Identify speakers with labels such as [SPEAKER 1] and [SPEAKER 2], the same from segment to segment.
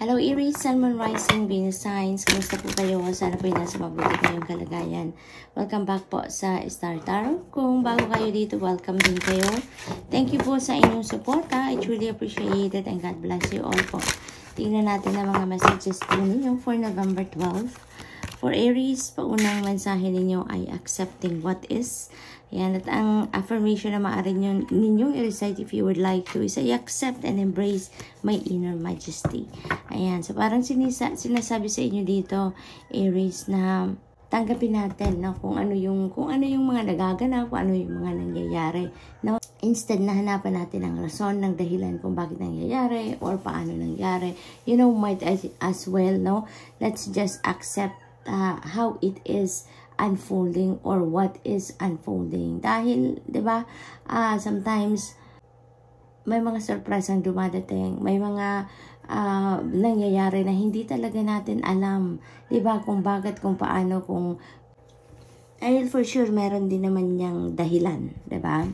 [SPEAKER 1] Hello Aries, Sun, Moon, Rising, Venus Signs. Kumusta po kayo? Sana po nasa mabuti kayong kalagayan. Welcome back po sa Star Tarot. Kung bago kayo dito, welcome din kayo. Thank you po sa inyong suporta. I truly appreciate it and God bless you all po. Tingnan natin ang mga messages po ninyo for November 12. For Aries, paunang mensahe ninyo ay accepting what is. Yan, at ang affirmation na maaari nyo, ninyong i-recite if you would like to is I accept and embrace my inner majesty. Ayan, so parang sinisa, sinasabi sa inyo dito, Aries, na tanggapin natin no, kung ano yung kung ano yung mga nagaganap, kung ano yung mga nangyayari. No? Instead na hanapan natin ang rason, ng dahilan kung bakit nangyayari or paano nangyari. You know, might as, as well, no? Let's just accept uh, how it is unfolding or what is unfolding. Dahil, di ba, uh, sometimes, may mga surprise ang dumadating. May mga uh, nangyayari na hindi talaga natin alam. Di ba, kung bakit, kung paano, kung... Dahil for sure, meron din naman niyang dahilan. Di ba?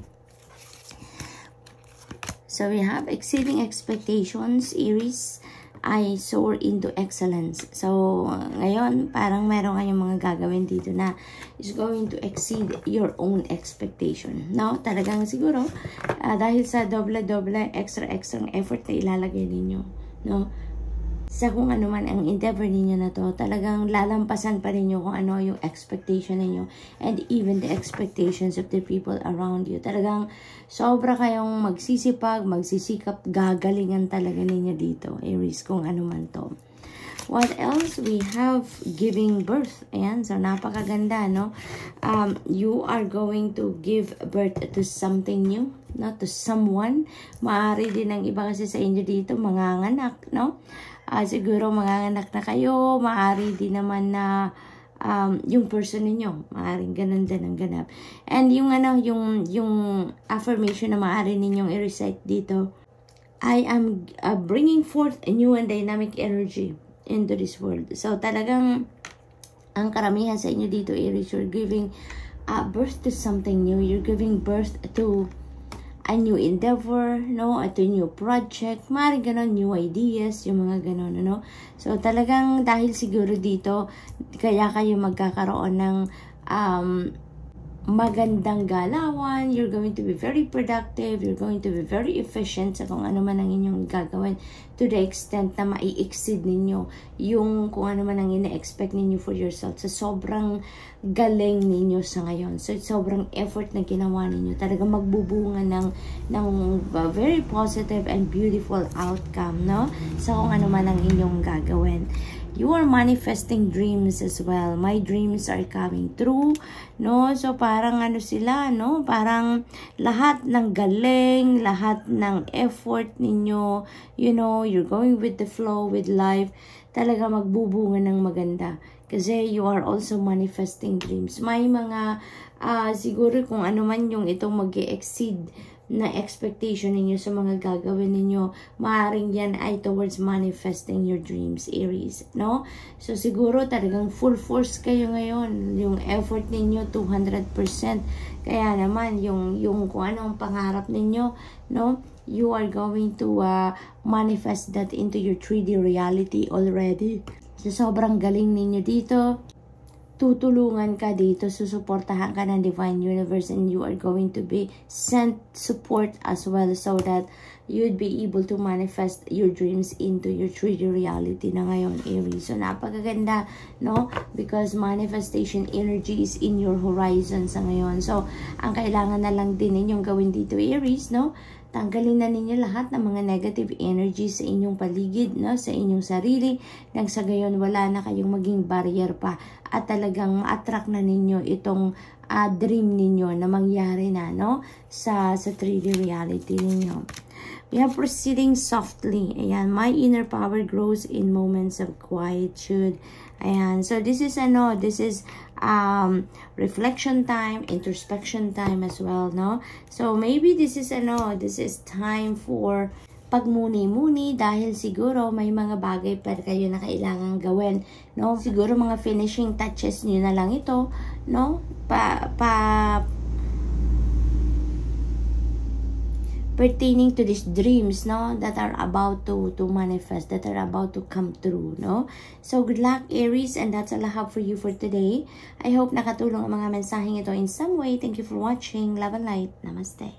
[SPEAKER 1] So, we have exceeding expectations, Aries ay soar into excellence. So, ngayon, parang meron kayong mga gagawin dito na is going to exceed your own expectation. No? Talagang siguro, uh, dahil sa doble-doble, extra-extra effort na ilalagay ninyo. No? Sa kung ano man ang endeavor ninyo na to, talagang lalampasan pa rin kung ano yung expectation ninyo and even the expectations of the people around you. Talagang sobra kayong magsisipag, magsisikap, gagalingan talaga ninyo dito, Aries, kung ano man to. What else? We have giving birth. Ayan, so napakaganda, no? Um, you are going to give birth to something new, no? To someone. Maaari din ang iba kasi sa inyo dito, manganganak, no? Uh, siguro manganganak na kayo, maaari din naman na um, yung person ninyo, maaaring ganun din ang ganap. And yung ano, yung, yung affirmation na maaari ninyong i-recite dito, I am uh, bringing forth a new and dynamic energy into this world. So talagang ang karamihan sa inyo dito, Aries, you're giving uh, birth to something new. You're giving birth to a new endeavor, no? At a new project, maaaring ganon, new ideas, yung mga ganon, ano? So, talagang dahil siguro dito, kaya kayo magkakaroon ng um, magandang galawan, you're going to be very productive, you're going to be very efficient sa kung ano man ang inyong gagawin to the extent na mai-exceed ninyo yung kung ano man ang ina-expect ninyo for yourself sa sobrang galing ninyo sa ngayon. So, sobrang effort na ginawa ninyo. Talaga magbubunga ng, ng uh, very positive and beautiful outcome, no? Sa kung ano man ang inyong gagawin you are manifesting dreams as well. My dreams are coming true, no? So, parang ano sila, no? Parang lahat ng galing, lahat ng effort ninyo, you know, you're going with the flow with life, talaga magbubunga ng maganda. Kasi you are also manifesting dreams. May mga, uh, siguro kung ano man yung itong mag exceed na expectation ninyo sa mga gagawin ninyo, maaaring yan ay towards manifesting your dreams, Aries, no? So, siguro talagang full force kayo ngayon. Yung effort ninyo, 200%. Kaya naman, yung, yung kung anong pangarap ninyo, no? You are going to uh, manifest that into your 3D reality already. So, sobrang galing ninyo dito tutulungan ka dito, susuportahan ka ng Divine Universe and you are going to be sent support as well so that you'd be able to manifest your dreams into your 3D reality na ngayon, Aries. So, napakaganda, no? Because manifestation energy is in your horizon sa ngayon. So, ang kailangan na lang din ninyong gawin dito, Aries, no? Tanggalin na ninyo lahat ng mga negative energy sa inyong paligid, no? sa inyong sarili, nang sa gayon wala na kayong maging barrier pa at talagang ma-attract na ninyo itong uh, dream ninyo na mangyari na no? sa, sa 3D reality ninyo. We are proceeding softly. Ayan, my inner power grows in moments of quietude. Ayan, so this is ano, this is um, reflection time, introspection time as well, no? So, maybe this is, ano, this is time for pagmuni-muni dahil siguro may mga bagay pa kayo na kailangan gawin, no? Siguro mga finishing touches niyo na lang ito, no? Pa, pa, pertaining to these dreams, no, that are about to, to manifest, that are about to come true, no? So, good luck, Aries, and that's all I have for you for today. I hope nakatulong ang mga mensaheng ito in some way. Thank you for watching. Love and light. Namaste.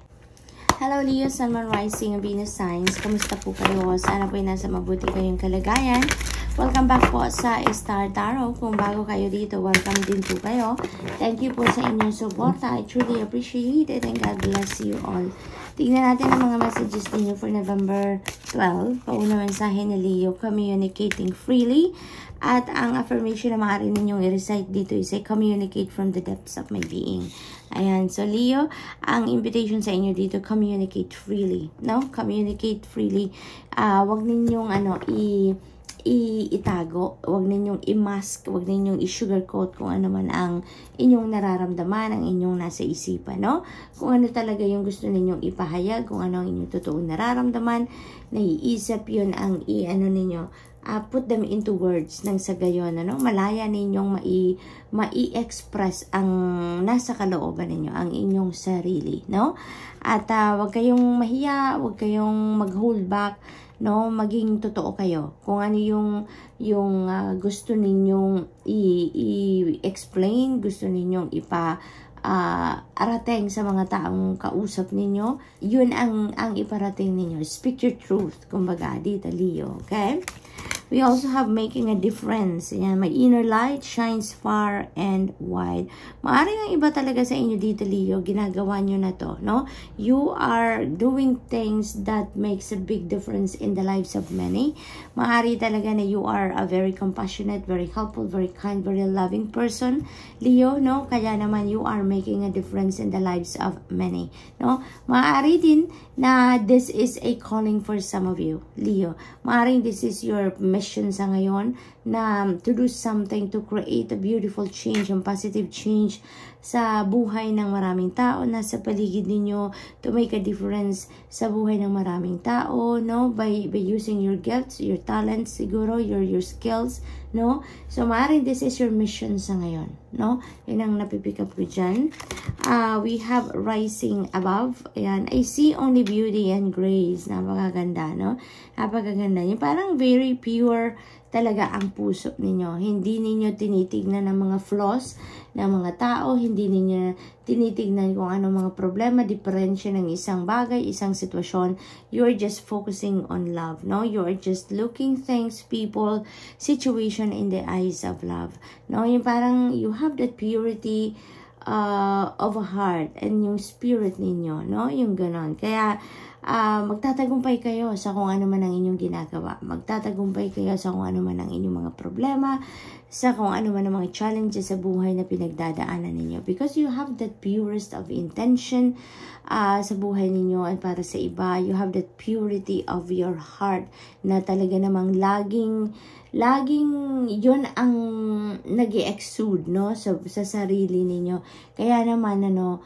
[SPEAKER 1] Hello, Leo, Sun, Moon, Rising, and Venus Signs. Kamusta po kayo? Sana po nasa mabuti kayong kalagayan. Welcome back po sa Star Tarot. Kung bago kayo dito, welcome din po kayo. Thank you po sa inyong suporta. I truly appreciate it and God bless you all. Tingnan natin ang mga messages ninyo for November 12. Pauna mensahe ni Leo, communicating freely. At ang affirmation na maaari ninyong i-recite dito is I communicate from the depths of my being. Ayan. So, Leo, ang invitation sa inyo dito, communicate freely. No? Communicate freely. Uh, wag ninyong, ano, i- itago, wag ninyong i-mask, wag ninyong i-sugarcoat kung ano man ang inyong nararamdaman, ang inyong nasa isipan, no? Kung ano talaga yung gusto ninyong ipahayag, kung ano ang inyong totoong nararamdaman, naiisip yun ang i-ano ninyo, uh, put them into words nang sa gayon, ano? Malaya ninyong mai, mai-express ang nasa kalooban ninyo, ang inyong sarili, no? At uh, wag kayong mahiya, wag kayong mag-hold back, no maging totoo kayo. Kung ano yung yung uh, gusto ninyong i-explain gusto ninyong ipa uh, arating sa mga taong kausap ninyo yun ang ang iparating ninyo. Speak your truth. Kumbaga dito Leo okay We also have making a difference. Yan, my inner light shines far and wide. Maaring ang iba talaga sa inyo dito, Leo, ginagawa nyo na to, no? You are doing things that makes a big difference in the lives of many. Maari talaga na you are a very compassionate, very helpful, very kind, very loving person, Leo, no? Kaya naman you are making a difference in the lives of many, no? Maari din na this is a calling for some of you, Leo. Maaring this is your mission sa ngayon na to do something to create a beautiful change, and positive change sa buhay ng maraming tao na sa paligid ninyo to make a difference sa buhay ng maraming tao, no? By, by using your gifts, your talents, siguro, your, your skills, no? So, maaaring this is your mission sa ngayon, no? Yun ang napipick up ko dyan. Uh, we have rising above. Ayan. I see only beauty and grace. Napakaganda, no? Napakaganda. Yung parang very pure talaga ang puso ninyo. Hindi ninyo tinitignan ng mga flaws ng mga tao, hindi ninyo tinitignan kung ano mga problema, diferensya ng isang bagay, isang sitwasyon. You're just focusing on love, no? You're just looking things, people, situation in the eyes of love. No? Yung parang you have that purity uh, of a heart and yung spirit ninyo, no? Yung ganon. Kaya, uh, magtatagumpay kayo sa kung ano man ang inyong ginagawa. Magtatagumpay kayo sa kung ano man ang inyong mga problema, sa kung ano man ang mga challenges sa buhay na pinagdadaanan ninyo. Because you have that purest of intention uh, sa buhay ninyo at para sa iba. You have that purity of your heart na talaga namang laging laging yon ang nag exude no sa, sa sarili ninyo kaya naman ano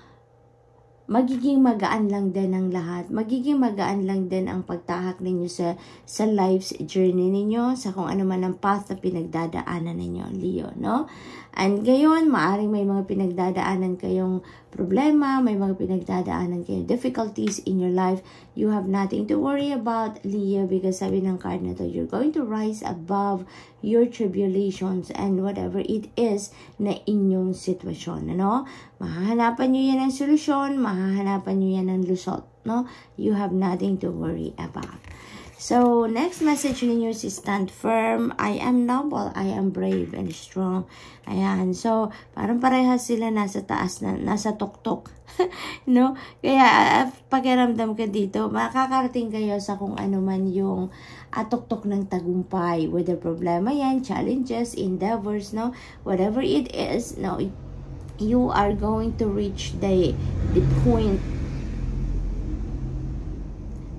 [SPEAKER 1] magiging magaan lang din ang lahat. Magiging magaan lang din ang pagtahak ninyo sa, sa life's journey ninyo, sa kung ano man ang path na pinagdadaanan ninyo, Leo, no? And ngayon, maaring may mga pinagdadaanan kayong problema, may mga pinagdadaanan kayong difficulties in your life. You have nothing to worry about, Leo, because sabi ng card na to, you're going to rise above your tribulations and whatever it is na inyong sitwasyon, ano? Mahahanapan nyo yan ng solusyon, mahahanapan nyo yan ng lusot, no? You have nothing to worry about. So, next message ninyo is stand firm. I am noble. I am brave and strong. Ayan. So, parang parehas sila nasa taas, na, nasa tuktok. no? Kaya, uh, pakiramdam ka dito, makakarating kayo sa kung ano man yung uh, tuktok ng tagumpay. Whether problema yan, challenges, endeavors, no? Whatever it is, no? You are going to reach the, the point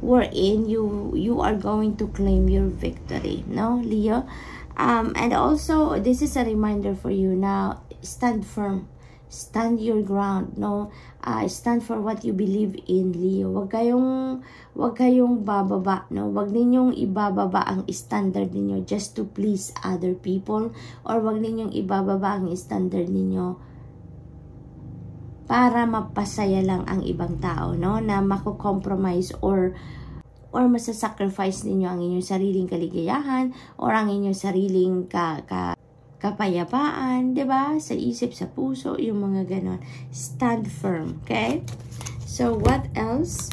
[SPEAKER 1] wherein you you are going to claim your victory. No leo? Um and also this is a reminder for you now stand firm. Stand your ground no? Uh, stand for what you believe in leo. Wag kayong wag kayong bababa no? Wag ninyong ibababa ang standard ninyo just to please other people or wag ninyong ibababa ang standard ninyo para mapasaya lang ang ibang tao, no? Na mako-compromise or or masasacrifice ninyo ang inyong sariling kaligayahan or ang inyong sariling ka, ka kapayapaan, 'di ba? Sa isip, sa puso, yung mga ganon. Stand firm, okay? So what else?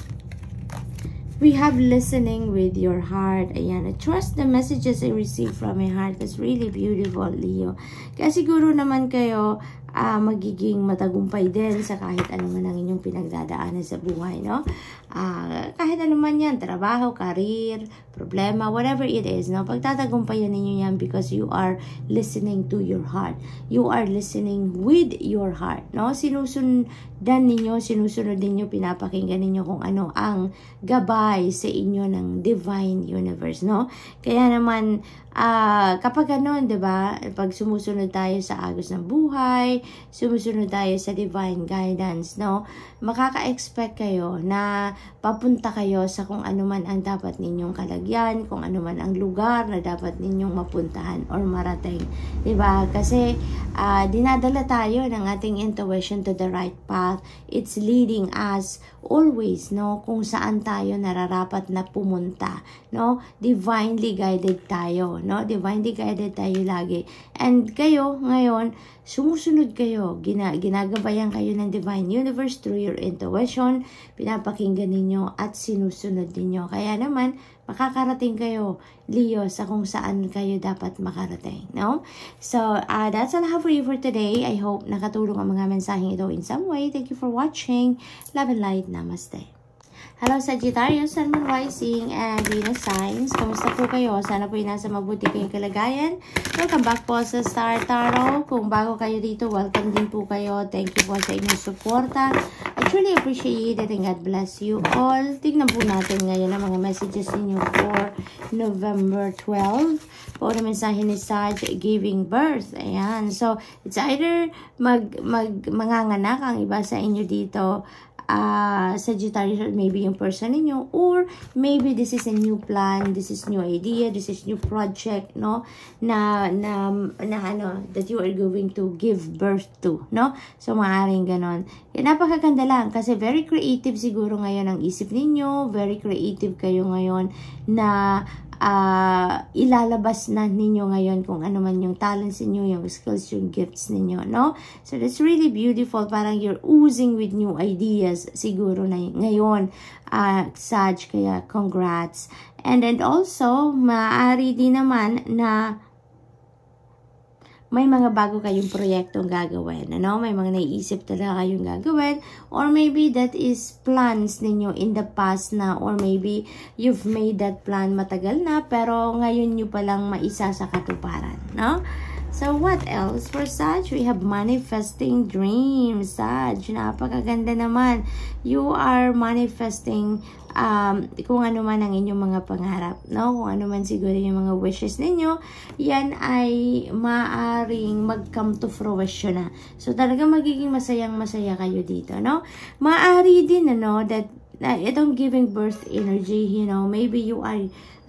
[SPEAKER 1] We have listening with your heart. Ayan. I trust the messages I receive from my heart. That's really beautiful, Leo. Kaya siguro naman kayo, uh, magiging matagumpay din sa kahit ano man ang inyong pinagdadaanan sa buhay, no? Uh, kahit ano man yan, trabaho, career, problema, whatever it is, no? Pagtatagumpayan ninyo yan because you are listening to your heart. You are listening with your heart, no? Sinusundan ninyo, sinusunod ninyo, pinapakinggan ninyo kung ano ang gabay sa inyo ng divine universe, no? Kaya naman, uh, kapag ganun, di ba, pag sumusunod tayo sa agos ng buhay, sumusunod tayo sa divine guidance, no? Makaka-expect kayo na papunta kayo sa kung ano man ang dapat ninyong kalagyan, kung ano man ang lugar na dapat ninyong mapuntahan or marating. Ba? Kasi uh, dinadala tayo ng ating intuition to the right path. It's leading us always, no? Kung saan tayo nararapat na pumunta, no? Divinely guided tayo, no? Divinely guided tayo lagi. And kayo, ngayon, sumusunod kayo, gina, ginagabayan kayo ng Divine Universe through your intuition, pinapakinggan ninyo at sinusunod ninyo. Kaya naman, makakarating kayo, Leo, sa kung saan kayo dapat makarating, no? So, uh, that's all I have for you for today. I hope nakatulong ang mga mensaheng ito in some way. Thank you for watching. Love and light. Namaste. Hello Sagittarius, Sun, Moon, Rising, and Venus Signs. Kamusta po kayo? Sana po nasa mabuti kayong kalagayan. Welcome back po sa Star Tarot. Kung bago kayo dito, welcome din po kayo. Thank you po sa inyong suporta. I truly appreciate it and God bless you all. Tingnan po natin ngayon ang mga messages ninyo for November 12. Po na mensahe ni Sag, giving birth. Ayan. So, it's either mag, mag, manganganak ang iba sa inyo dito uh, Sagittarius maybe yung person ninyo or maybe this is a new plan, this is new idea, this is new project, no? Na, na, na ano, that you are going to give birth to, no? So, maaaring ganon. Kaya napakaganda lang kasi very creative siguro ngayon ang isip ninyo, very creative kayo ngayon na uh, ilalabas na ninyo ngayon kung ano man yung talents ninyo, yung skills, yung gifts ninyo, no? So, that's really beautiful. Parang you're oozing with new ideas siguro na ngayon, uh, Sag, kaya congrats. And then also, maaari din naman na may mga bago kayong proyektong gagawin. Ano? May mga naiisip talaga kayong gagawin. Or maybe that is plans ninyo in the past na or maybe you've made that plan matagal na pero ngayon nyo palang maisa sa katuparan. No? So, what else? For Sag, we have manifesting dreams. Sag, napakaganda naman. You are manifesting um, kung ano man ang inyong mga pangarap, no? Kung ano man siguro yung mga wishes ninyo, yan ay maaring mag-come to fruition na. So, talaga magiging masayang masaya kayo dito, no? Maari din, ano, that uh, itong giving birth energy, you know, maybe you are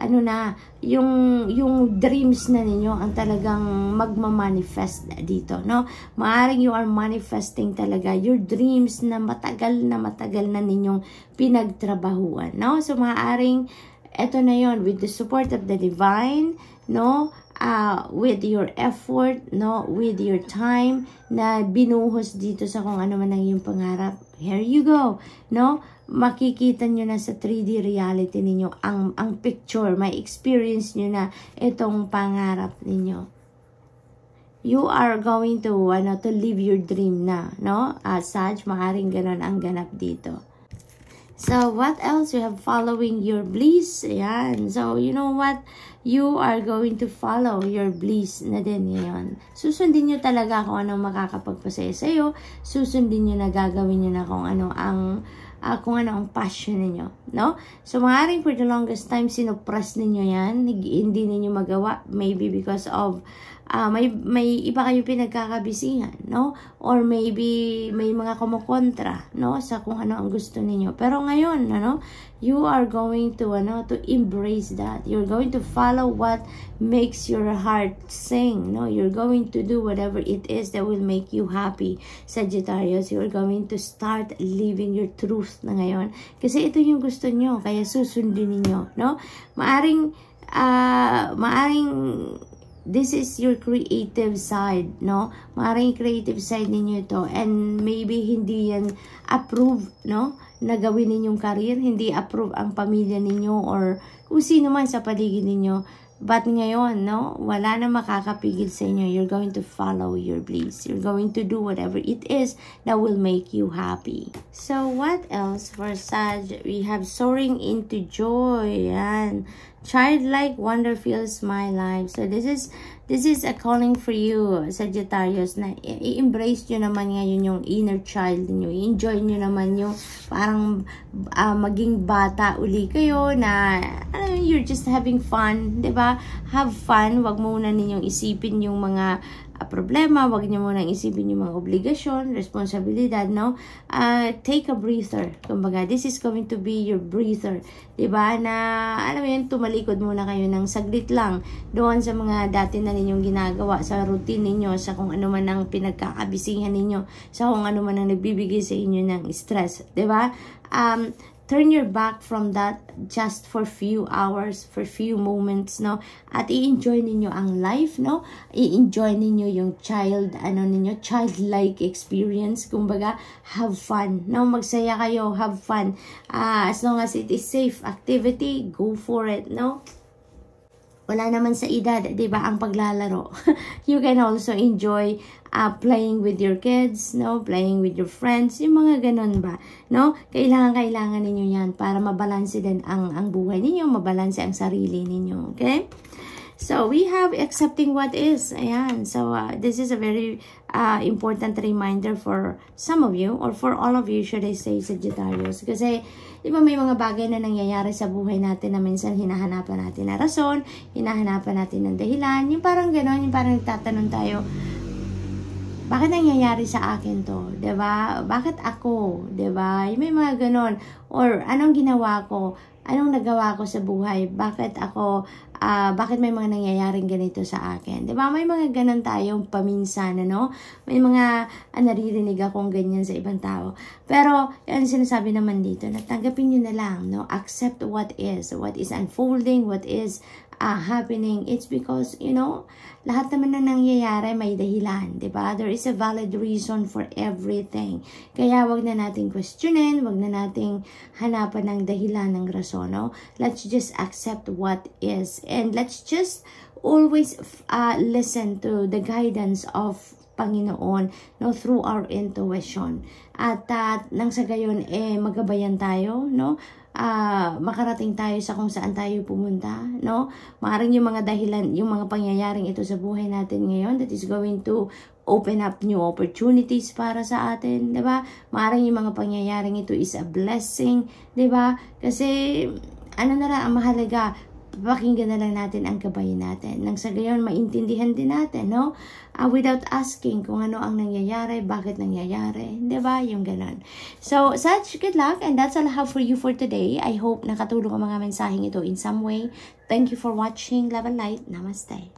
[SPEAKER 1] ano na, yung, yung dreams na ninyo ang talagang magmamanifest dito, no? Maaring you are manifesting talaga your dreams na matagal na matagal na ninyong pinagtrabahuan, no? So, maaring, eto na yon with the support of the divine, no? Uh, with your effort, no? With your time na binuhos dito sa kung ano man ang iyong pangarap. Here you go, no? makikita nyo na sa 3D reality ninyo ang, ang picture, may experience nyo na itong pangarap ninyo. You are going to, ano, to live your dream na, no? Uh, Saj, maaaring ganun ang ganap dito. So, what else? You have following your bliss. Ayan. So, you know what? You are going to follow your bliss na din ngayon. Susundin nyo talaga kung ano makakapagpasaya sa'yo. Susundin nyo na gagawin nyo na kung ano ang uh, kung ano ang passion ninyo, no? So, maaaring for the longest time, sinuppress ninyo yan, hindi ninyo magawa, maybe because of uh, may, may iba kayo pinagkakabisihan, no? Or maybe may mga kumukontra, no? Sa kung ano ang gusto ninyo. Pero ngayon, ano? You are going to, ano? To embrace that. You're going to follow what makes your heart sing, no? You're going to do whatever it is that will make you happy, Sagittarius. You're going to start living your truth na ngayon. Kasi ito yung gusto nyo. Kaya susundin ninyo, no? Maaring, uh, maaring this is your creative side, no? Maaaring creative side ninyo ito and maybe hindi yan approve, no? Na gawin ninyong career, hindi approve ang pamilya ninyo or kung sino man sa paligid ninyo. But ngayon, no, wala na makakapigil sa inyo. You're going to follow your bliss. You're going to do whatever it is that will make you happy. So, what else for Sag? We have soaring into joy. Yan. Childlike wonder fills my life. So, this is this is a calling for you, Sagittarius, na i-embrace nyo naman ngayon yung inner child niyo. I-enjoy nyo naman yung parang uh, maging bata uli kayo na ano, you're just having fun, ba? Have fun, wag muna ninyong isipin yung mga uh, problema, wag niyo muna isipin yung mga obligasyon, responsibilidad, no? Uh, take a breather. Kumbaga, this is going to be your breather. 'Di ba? Na alam mo yun, tumalikod muna kayo ng saglit lang doon sa mga dati na ninyong ginagawa, sa routine ninyo, sa kung ano man ang pinagkakabisihan ninyo, sa kung ano man ang nagbibigay sa inyo ng stress, 'di ba? Um, turn your back from that just for few hours, for few moments, no? At i-enjoy ninyo ang life, no? I-enjoy ninyo yung child, ano ninyo, childlike experience. Kumbaga, have fun, no? Magsaya kayo, have fun. Uh, as long as it is safe activity, go for it, no? Wala naman sa edad, 'di ba, ang paglalaro. you can also enjoy uh, playing with your kids, no, playing with your friends, yung mga ganun ba, no? Kailangan kailangan ninyo 'yan para mabalanse din ang ang buhay ninyo, mabalanse ang sarili ninyo, okay? So, we have accepting what is. Ayan. So, uh, this is a very uh, important reminder for some of you or for all of you, should I say, Sagittarius. Kasi, di ba may mga bagay na nangyayari sa buhay natin na minsan hinahanapan natin na rason, hinahanapan natin ng dahilan. Yung parang gano'n, yung parang nagtatanong tayo, bakit nangyayari sa akin to? ba? Bakit ako? ba? May mga ganon. Or anong ginawa ko? Anong nagawa ko sa buhay? Bakit ako uh, bakit may mga nangyayaring ganito sa akin. 'Di ba? May mga ganun tayong paminsan, ano? May mga uh, naririnig akong ganyan sa ibang tao. Pero, yan sinasabi naman dito, natanggapin niyo na lang, no? Accept what is, what is unfolding, what is uh, happening. It's because, you know, lahat naman na nangyayari may dahilan, ba? There is a valid reason for everything. Kaya wag na nating questionin, wag na nating hanapan ng dahilan ng rason, no? Let's just accept what is and let's just always uh, listen to the guidance of Panginoon no through our intuition at uh, nang sa gayon eh magabayan tayo no uh, makarating tayo sa kung saan tayo pumunta no? Maaring yung mga dahilan yung mga pangyayaring ito sa buhay natin ngayon that is going to open up new opportunities para sa atin 'di ba? Maaring yung mga pangyayaring ito is a blessing 'di ba? Kasi ano na lang ang mahalaga pakinggan na lang natin ang gabay natin. Nang sa gayon, maintindihan din natin, no? Uh, without asking kung ano ang nangyayari, bakit nangyayari. ba diba? Yung ganon. So, such good luck and that's all I have for you for today. I hope nakatulong ang mga mensaheng ito in some way. Thank you for watching. Love and light. Namaste.